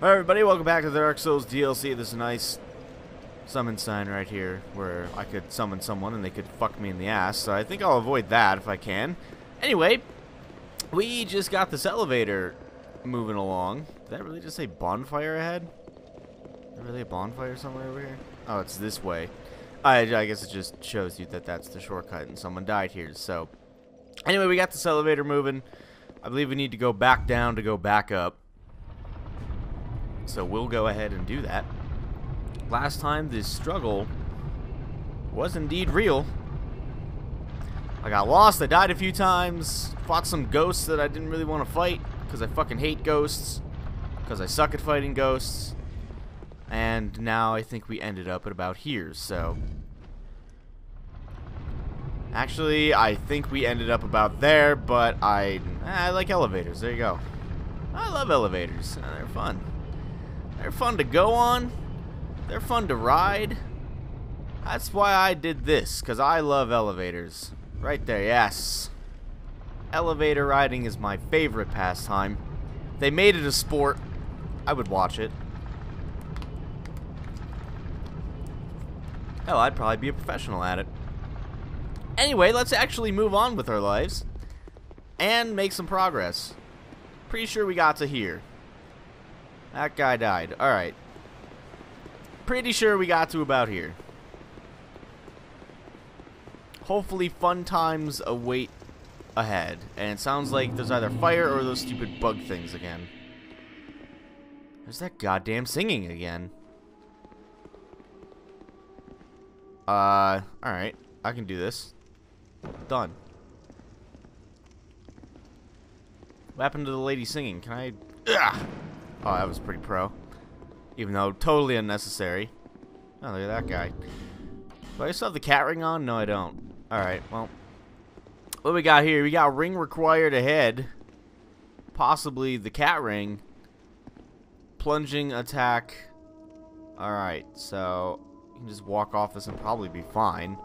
Hi everybody, welcome back to the Dark Souls DLC. There's a nice summon sign right here where I could summon someone and they could fuck me in the ass. So I think I'll avoid that if I can. Anyway, we just got this elevator moving along. Did that really just say bonfire ahead? Is there really a bonfire somewhere over here? Oh, it's this way. I, I guess it just shows you that that's the shortcut and someone died here. So anyway, we got this elevator moving. I believe we need to go back down to go back up. So we'll go ahead and do that. Last time, this struggle was indeed real. I got lost, I died a few times, fought some ghosts that I didn't really want to fight, because I fucking hate ghosts, because I suck at fighting ghosts, and now I think we ended up at about here, so... Actually, I think we ended up about there, but I, eh, I like elevators, there you go. I love elevators, eh, they're fun. They're fun to go on. They're fun to ride. That's why I did this, because I love elevators. Right there, yes. Elevator riding is my favorite pastime. They made it a sport, I would watch it. Hell, I'd probably be a professional at it. Anyway, let's actually move on with our lives and make some progress. Pretty sure we got to here. That guy died. Alright. Pretty sure we got to about here. Hopefully fun times await ahead. And it sounds like there's either fire or those stupid bug things again. There's that goddamn singing again. Uh, alright. I can do this. Done. What happened to the lady singing? Can I... Ugh! Oh, that was pretty pro. Even though totally unnecessary. Oh, look at that guy. Do I still have the cat ring on? No, I don't. Alright, well. What we got here? We got ring required ahead. Possibly the cat ring. Plunging attack. Alright, so you can just walk off this and probably be fine.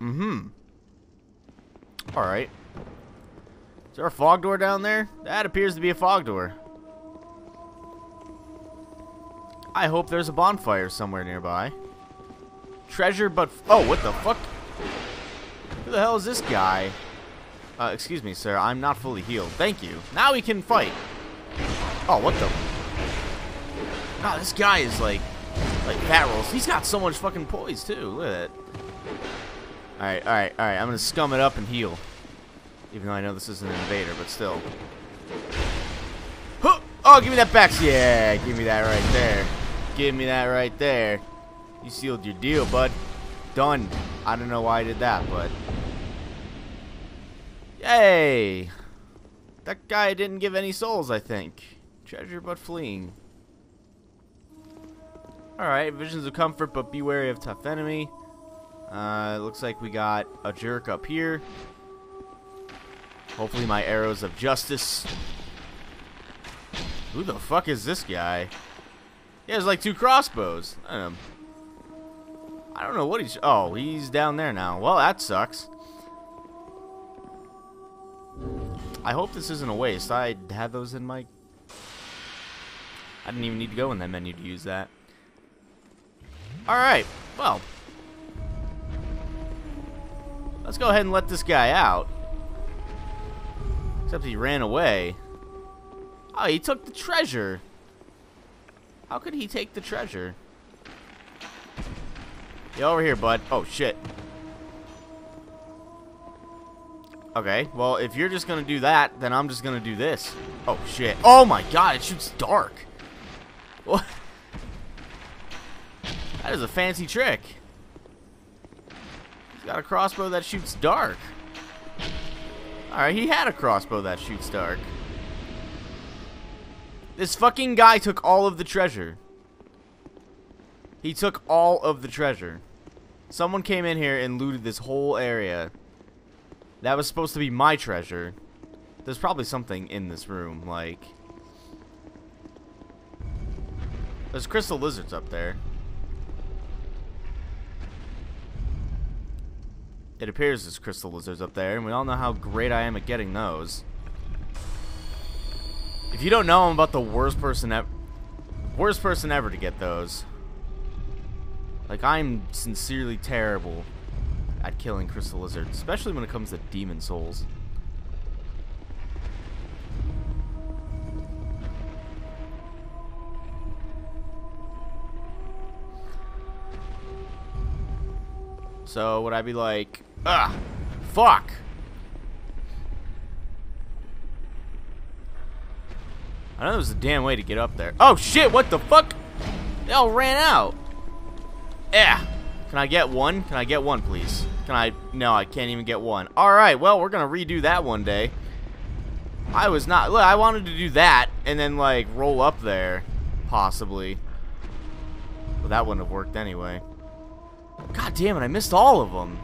Mm-hmm. Alright. Is there a fog door down there? That appears to be a fog door. I hope there's a bonfire somewhere nearby. Treasure but... Oh, what the fuck? Who the hell is this guy? Uh, excuse me, sir. I'm not fully healed. Thank you. Now we can fight. Oh, what the... God, this guy is like... Like fat rolls. He's got so much fucking poise, too. Look at that. Alright, alright, alright. I'm gonna scum it up and heal. Even though I know this is an invader, but still. Oh, give me that back. Yeah, give me that right there. Give me that right there. You sealed your deal, bud. Done. I don't know why I did that, but... Yay! That guy didn't give any souls, I think. Treasure but fleeing. Alright, visions of comfort, but be wary of tough enemy. Uh, looks like we got a jerk up here. Hopefully my arrows of justice. Who the fuck is this guy? He has like two crossbows. I don't know what he's... Oh, he's down there now. Well, that sucks. I hope this isn't a waste. I had those in my... I didn't even need to go in that menu to use that. Alright, well, Let's go ahead and let this guy out. Except he ran away. Oh, he took the treasure. How could he take the treasure? Get over here, bud. Oh, shit. Okay, well, if you're just gonna do that, then I'm just gonna do this. Oh, shit. Oh, my God, it shoots dark. What? That is a fancy trick. Got a crossbow that shoots dark. Alright, he had a crossbow that shoots dark. This fucking guy took all of the treasure. He took all of the treasure. Someone came in here and looted this whole area. That was supposed to be my treasure. There's probably something in this room, like... There's crystal lizards up there. It appears there's crystal lizards up there, and we all know how great I am at getting those. If you don't know, I'm about the worst person ever. Worst person ever to get those. Like, I'm sincerely terrible at killing crystal lizards, especially when it comes to Demon's Souls. So would I be like, ah, fuck. I know there's a damn way to get up there. Oh shit, what the fuck? They all ran out. Yeah. Can I get one? Can I get one, please? Can I? No, I can't even get one. Alright, well, we're gonna redo that one day. I was not, look, I wanted to do that, and then, like, roll up there, possibly. Well, that wouldn't have worked anyway. God damn it, I missed all of them.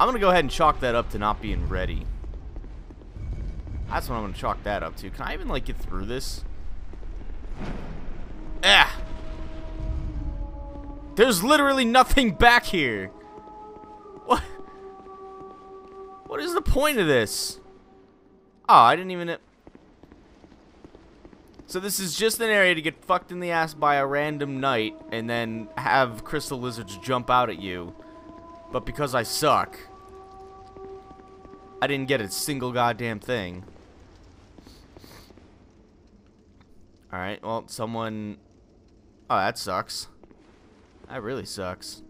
I'm going to go ahead and chalk that up to not being ready. That's what I'm going to chalk that up to. Can I even, like, get through this? Ah! There's literally nothing back here. What? What is the point of this? Oh, I didn't even... So this is just an area to get fucked in the ass by a random knight and then have crystal lizards jump out at you. But because I suck, I didn't get a single goddamn thing. Alright, well, someone... Oh, that sucks. That really sucks.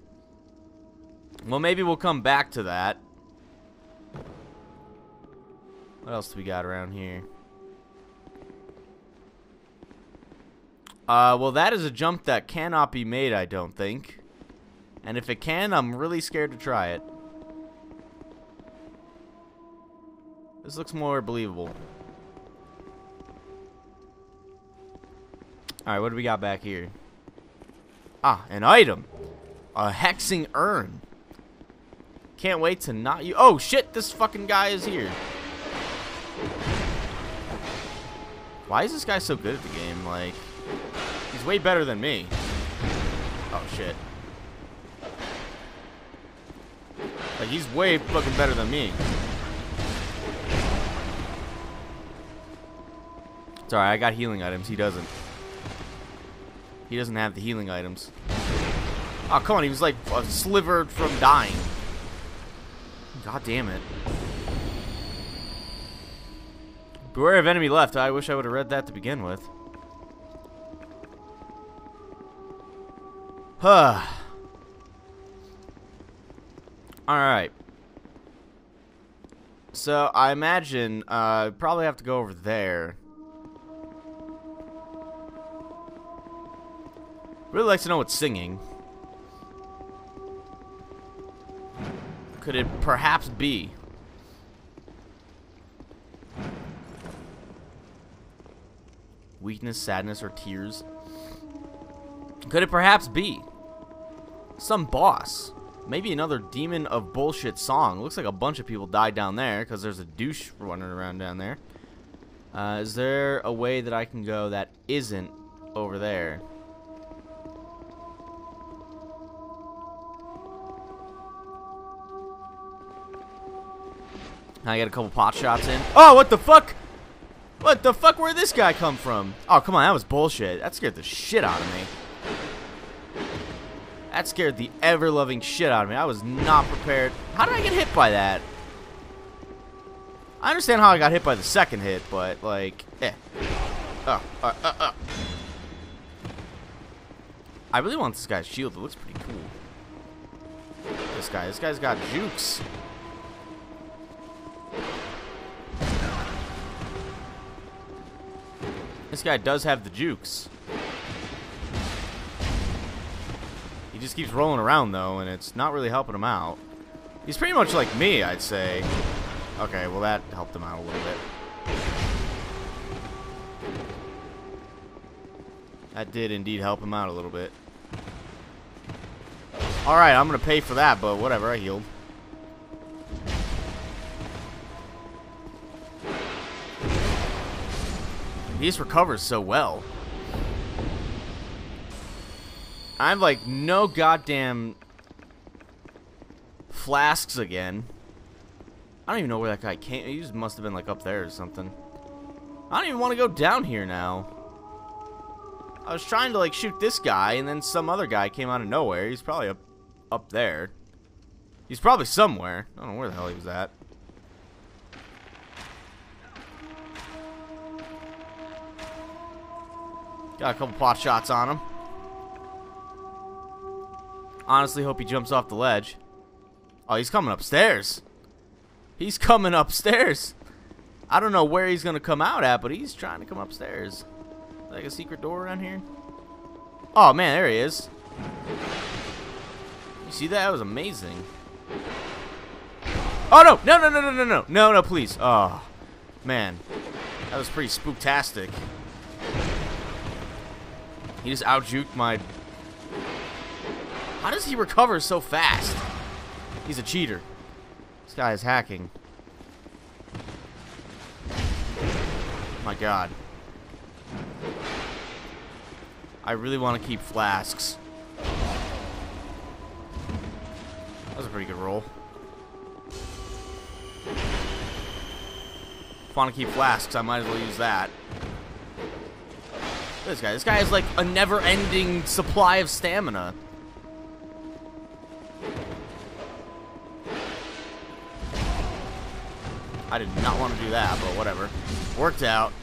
Well, maybe we'll come back to that. What else do we got around here? Uh, well, that is a jump that cannot be made, I don't think. And if it can, I'm really scared to try it. This looks more believable. Alright, what do we got back here? Ah, an item. A hexing urn. Can't wait to not you. Oh, shit, this fucking guy is here. Why is this guy so good at the game? Like... He's way better than me. Oh, shit. Like, he's way fucking better than me. Sorry, I got healing items. He doesn't. He doesn't have the healing items. Oh, come on. He was like a sliver from dying. God damn it. Beware of enemy left. I wish I would have read that to begin with. Huh. Alright. So, I imagine, uh, probably have to go over there. Really like to know what's singing. Could it perhaps be? Weakness, sadness, or tears? Could it perhaps be some boss? Maybe another demon of bullshit song. Looks like a bunch of people died down there because there's a douche running around down there. Uh, is there a way that I can go that isn't over there? I get a couple pot shots in. Oh, what the fuck? What the fuck? Where'd this guy come from? Oh, come on. That was bullshit. That scared the shit out of me. That scared the ever-loving shit out of me. I was not prepared. How did I get hit by that? I understand how I got hit by the second hit, but, like, eh. Uh, uh, uh, uh. I really want this guy's shield. It looks pretty cool. This guy. This guy's got jukes. This guy does have the jukes. He just keeps rolling around, though, and it's not really helping him out. He's pretty much like me, I'd say. Okay, well, that helped him out a little bit. That did indeed help him out a little bit. Alright, I'm going to pay for that, but whatever, I healed. He just recovers so well. I have like no goddamn flasks again. I don't even know where that guy came. He just must have been like up there or something. I don't even want to go down here now. I was trying to like shoot this guy, and then some other guy came out of nowhere. He's probably up, up there. He's probably somewhere. I don't know where the hell he was at. Got a couple pot shots on him. Honestly, hope he jumps off the ledge. Oh, he's coming upstairs. He's coming upstairs. I don't know where he's going to come out at, but he's trying to come upstairs. Like a secret door around here? Oh, man, there he is. You see that? That was amazing. Oh, no! No, no, no, no, no, no. No, no, please. Oh, man. That was pretty spooktastic. He just out-juked my... How does he recover so fast? He's a cheater. This guy is hacking. My god. I really want to keep flasks. That was a pretty good roll. Want to keep flasks, I might as well use that. This guy. This guy has like a never-ending supply of stamina. I did not want to do that, but whatever. Worked out.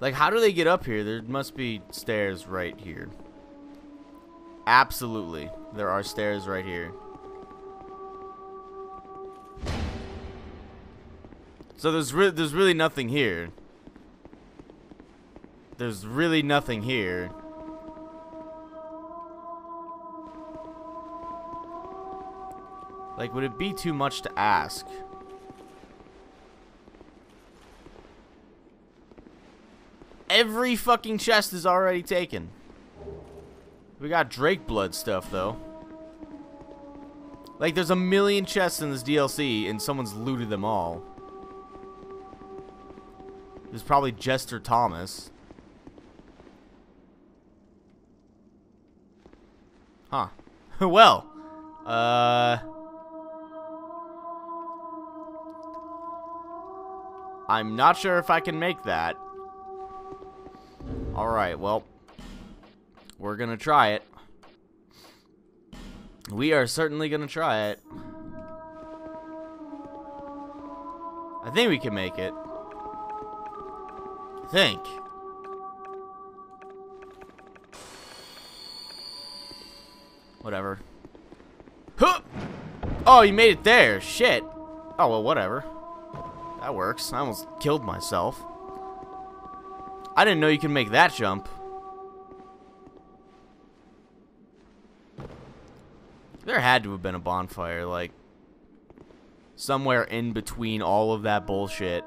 Like, how do they get up here? There must be stairs right here. Absolutely. There are stairs right here. So there's re there's really nothing here. There's really nothing here. Like, would it be too much to ask? Every fucking chest is already taken. We got Drake blood stuff, though. Like, there's a million chests in this DLC, and someone's looted them all. There's probably Jester Thomas. Huh. well. Uh... I'm not sure if I can make that. Alright, well. We're gonna try it. We are certainly gonna try it. I think we can make it. Think. Whatever. Huh! Oh, you made it there. Shit. Oh, well, whatever. That works. I almost killed myself. I didn't know you could make that jump. There had to have been a bonfire, like, somewhere in between all of that bullshit.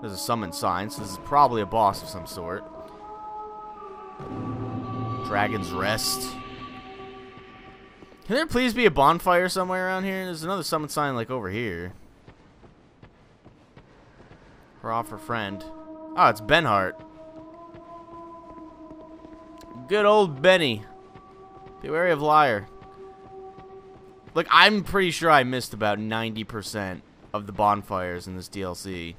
There's a summon sign, so this is probably a boss of some sort. Dragon's Rest. Can there please be a bonfire somewhere around here? There's another summon sign, like, over here. For offer friend. Oh, it's Benhart. Good old Benny. Be wary of liar. Look, I'm pretty sure I missed about 90% of the bonfires in this DLC.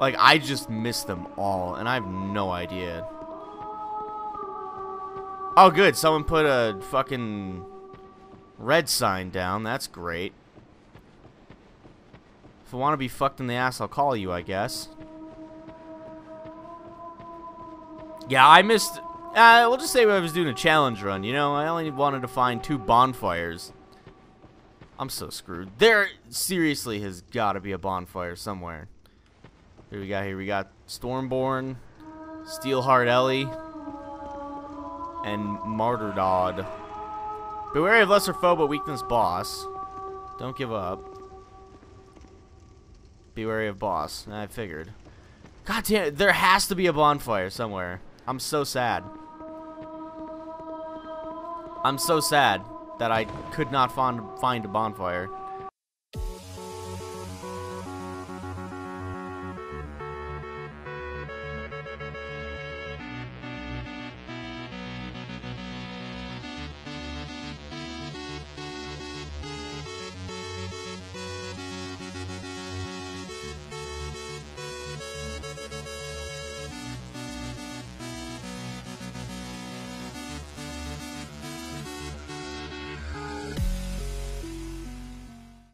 Like, I just missed them all, and I have no idea. Oh, good. Someone put a fucking red sign down. That's great. If I want to be fucked in the ass, I'll call you, I guess. Yeah, I missed... Uh, we'll just say I was doing a challenge run, you know? I only wanted to find two bonfires. I'm so screwed. There seriously has got to be a bonfire somewhere. Here we got here. We got Stormborn, Steelheart Ellie, and Martyrdod. Beware of lesser foe, but weakness boss. Don't give up. Be wary of boss. I figured. God damn it, there has to be a bonfire somewhere. I'm so sad. I'm so sad that I could not find, find a bonfire.